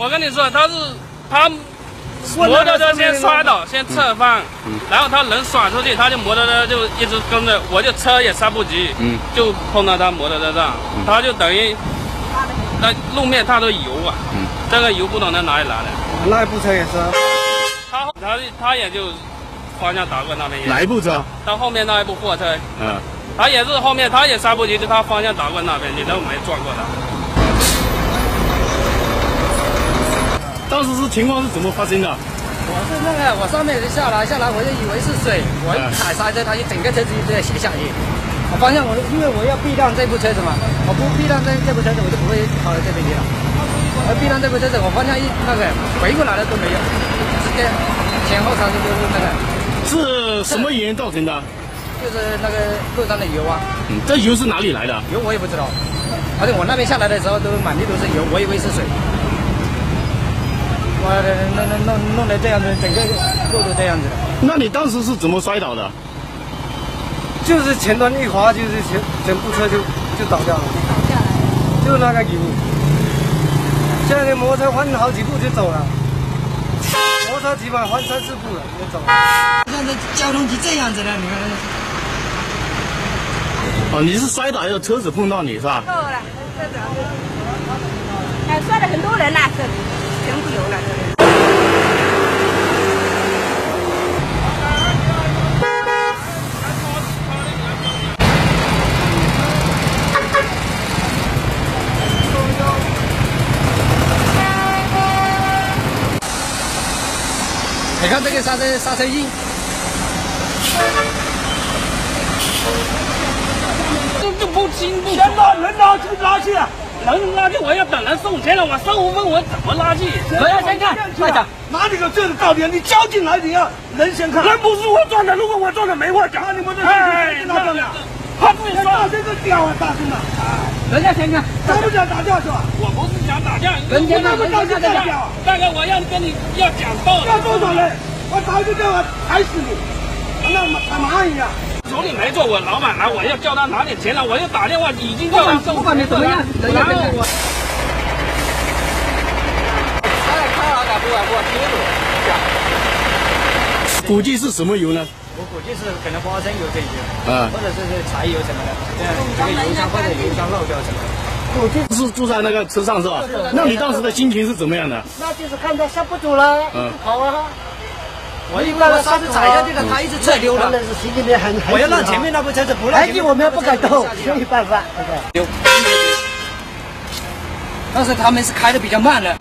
我跟你说，他是他摩托车先摔倒，先侧翻，然后他人甩出去，他就摩托车就一直跟着，我就车也刹不及，嗯，就碰到他摩托车上，他就等于那路面他都油啊，嗯，这个油不懂在哪里来的。那一部车也是，他他他也就方向打过那边。哪一部车？他后面那一部货车，嗯，他也是后面他也刹不及，就他方向打过那边，你都没撞过他。当时是情况是怎么发生的？我是那个我上面下来下来，我就以为是水，我一踩刹车，它就整个车子就在斜下去。我发现我因为我要避让这部车子嘛，我不避让这这部车子，我就不会跑到这边去了。而避让这部车子，我方向一那个回过来了都没有，直接前后刹车就是那个。是什么原因造成的？就是那个路上的油啊。嗯，这油是哪里来的？油我也不知道，而且我那边下来的时候都满地都是油，我以为是水。我弄弄弄弄得这样子，整个路都这样子。那你当时是怎么摔倒的？就是前端一滑，就是全整部车就就倒掉了。倒下来。就那个油。现在摩托车换好几步就走了，摩托车起码换三四步了就走了。现在交通就这样子了，你看。哦，你是摔倒还是车子碰到你是吧？够了，车子。哎，摔了很多人呐，这里全部有了。你看这个刹车刹车印，这这不轻不先把人拉去拉去，人拉去我要等人送钱了，我生活问我怎么拉去？我要先看，快点，哪里有这个道理？你交进来你要人先看，人不是我撞的，如果我撞的没话讲，你们这哎，那怎么样？他不说大声个屌啊，大声的，人家先看，咱不想打架是吧？我不是想打架，人家那么着急干架，大哥，我要跟你要讲道理。要多少人？我打一个电话踩死你，那踩蚂蚁一样。手里没做，我老板来，我要叫他拿点钱了，我又打电话已经叫他送。不管你怎么样，人家先看。估计是什么油呢？我估计是可能花生油这些，啊，或者是柴油什么的，这样这个油箱或者油箱漏掉什么的。我就是住在那个车上是吧？那你当时的心情是怎么样的？那就是看他刹不住了，嗯，好啊。我一把刹车踩下去了，他一直侧溜了。我要让前面那部车子不让。而且我们不敢动，没有办法。但是他们是开的比较慢的。